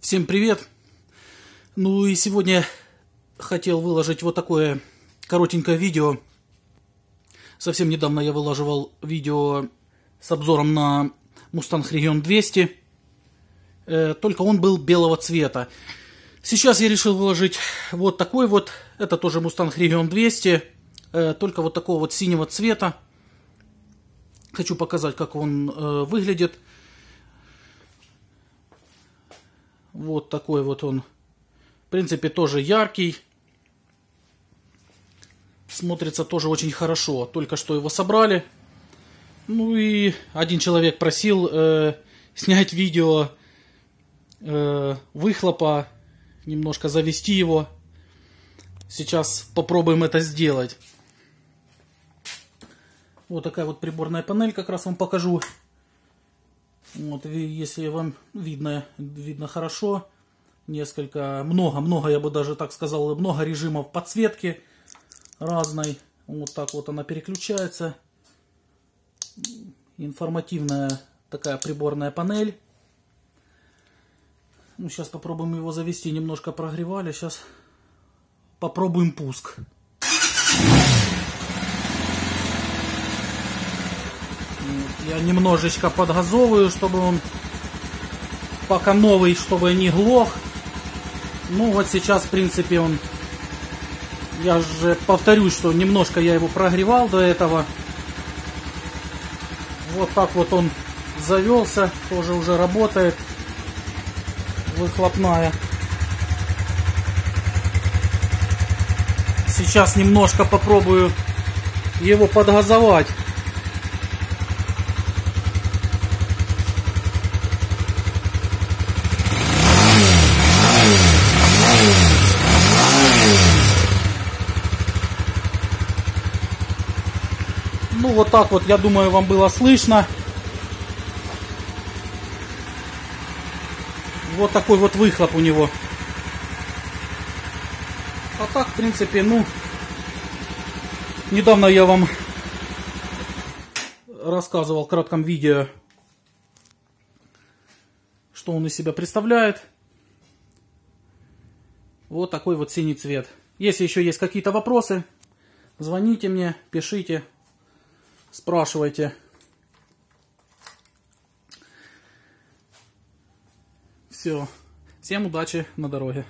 Всем привет! Ну и сегодня хотел выложить вот такое коротенькое видео. Совсем недавно я выложивал видео с обзором на Mustang Region 200. Э, только он был белого цвета. Сейчас я решил выложить вот такой вот. Это тоже Mustang Region 200. Э, только вот такого вот синего цвета. Хочу показать, как он э, выглядит. Вот такой вот он. В принципе, тоже яркий. Смотрится тоже очень хорошо. Только что его собрали. Ну и один человек просил э, снять видео э, выхлопа. Немножко завести его. Сейчас попробуем это сделать. Вот такая вот приборная панель, как раз вам покажу. Вот, если вам видно, видно хорошо, несколько, много, много, я бы даже так сказал, много режимов подсветки разной. Вот так вот она переключается. Информативная такая приборная панель. Ну, сейчас попробуем его завести. Немножко прогревали. Сейчас попробуем пуск. Я немножечко подгазовываю, чтобы он пока новый, чтобы не глох. Ну вот сейчас, в принципе, он... Я же повторюсь, что немножко я его прогревал до этого. Вот так вот он завелся, тоже уже работает. Выхлопная. Сейчас немножко попробую его подгазовать. Ну, вот так вот, я думаю, вам было слышно. Вот такой вот выхлоп у него. А так, в принципе, ну, недавно я вам рассказывал в кратком видео, что он из себя представляет. Вот такой вот синий цвет. Если еще есть какие-то вопросы, звоните мне, пишите спрашивайте. Все. Всем удачи на дороге.